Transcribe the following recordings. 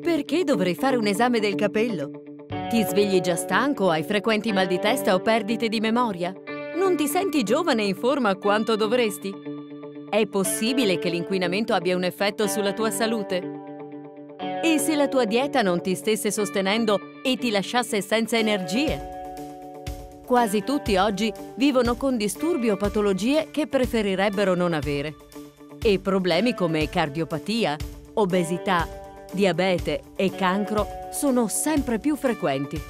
Perché dovrei fare un esame del capello? Ti svegli già stanco, hai frequenti mal di testa o perdite di memoria? Non ti senti giovane e in forma quanto dovresti? È possibile che l'inquinamento abbia un effetto sulla tua salute? E se la tua dieta non ti stesse sostenendo e ti lasciasse senza energie? Quasi tutti oggi vivono con disturbi o patologie che preferirebbero non avere. E problemi come cardiopatia, obesità, diabete e cancro sono sempre più frequenti.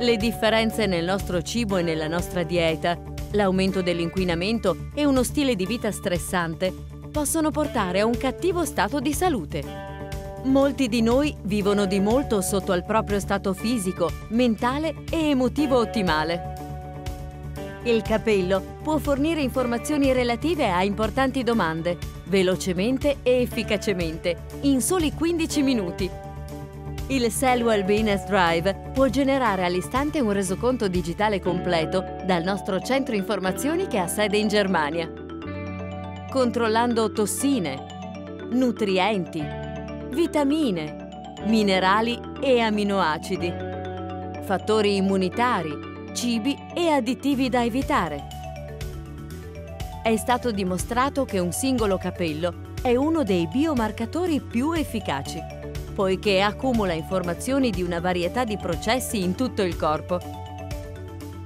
Le differenze nel nostro cibo e nella nostra dieta, l'aumento dell'inquinamento e uno stile di vita stressante possono portare a un cattivo stato di salute. Molti di noi vivono di molto sotto al proprio stato fisico, mentale e emotivo ottimale. Il capello può fornire informazioni relative a importanti domande, velocemente e efficacemente, in soli 15 minuti. Il Cell Wellbeing Drive può generare all'istante un resoconto digitale completo dal nostro centro informazioni che ha sede in Germania. Controllando tossine, nutrienti, vitamine, minerali e aminoacidi, fattori immunitari, cibi e additivi da evitare. È stato dimostrato che un singolo capello è uno dei biomarcatori più efficaci, poiché accumula informazioni di una varietà di processi in tutto il corpo.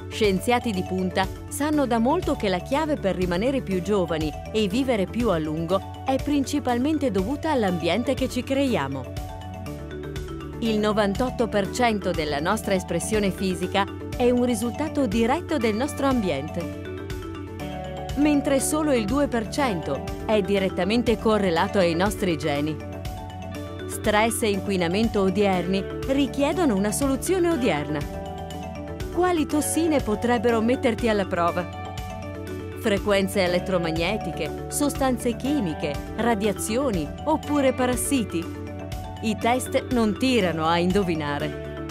Scienziati di punta sanno da molto che la chiave per rimanere più giovani e vivere più a lungo è principalmente dovuta all'ambiente che ci creiamo. Il 98% della nostra espressione fisica è un risultato diretto del nostro ambiente, mentre solo il 2% è direttamente correlato ai nostri geni. Stress e inquinamento odierni richiedono una soluzione odierna. Quali tossine potrebbero metterti alla prova? frequenze elettromagnetiche, sostanze chimiche, radiazioni oppure parassiti. I test non tirano a indovinare.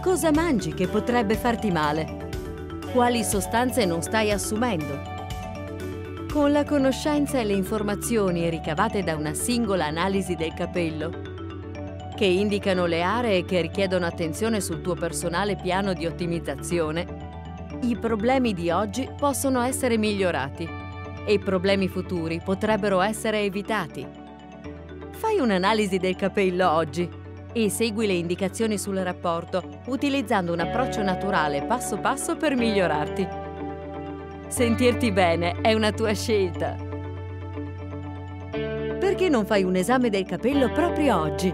Cosa mangi che potrebbe farti male? Quali sostanze non stai assumendo? Con la conoscenza e le informazioni ricavate da una singola analisi del capello, che indicano le aree che richiedono attenzione sul tuo personale piano di ottimizzazione, i problemi di oggi possono essere migliorati e i problemi futuri potrebbero essere evitati. Fai un'analisi del capello oggi e segui le indicazioni sul rapporto utilizzando un approccio naturale passo passo per migliorarti. Sentirti bene è una tua scelta. Perché non fai un esame del capello proprio oggi?